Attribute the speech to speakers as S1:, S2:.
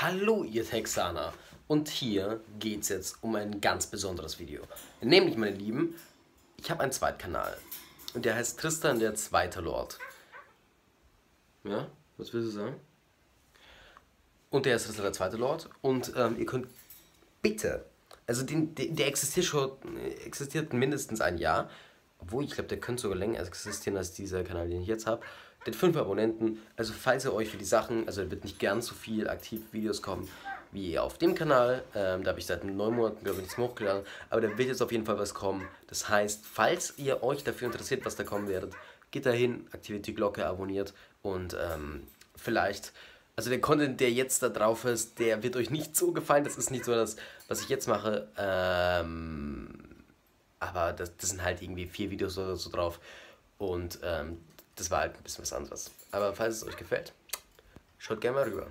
S1: Hallo ihr Texaner und hier geht es jetzt um ein ganz besonderes Video. Nämlich meine Lieben, ich habe einen Zweitkanal und der heißt Tristan der Zweite Lord. Ja, was willst du sagen? Und der ist Tristan der Zweite Lord und ähm, ihr könnt bitte, also den, der, der existiert schon, existiert mindestens ein Jahr, obwohl ich glaube, der könnte sogar länger existieren als dieser Kanal, den ich jetzt habe. Hat fünf Abonnenten. Also falls ihr euch für die Sachen, also wird nicht gern so viel aktiv Videos kommen wie auf dem Kanal. Ähm, da habe ich seit neun Monaten, glaube ich, nichts mehr hochgeladen. Aber da wird jetzt auf jeden Fall was kommen. Das heißt, falls ihr euch dafür interessiert, was da kommen werdet, geht dahin, aktiviert die Glocke, abonniert und ähm, vielleicht also der Content, der jetzt da drauf ist, der wird euch nicht so gefallen. Das ist nicht so das, was ich jetzt mache. Ähm, aber das, das sind halt irgendwie vier Videos oder so drauf. Und ähm, das war halt ein bisschen was anderes. Aber falls es euch gefällt, schaut gerne mal rüber.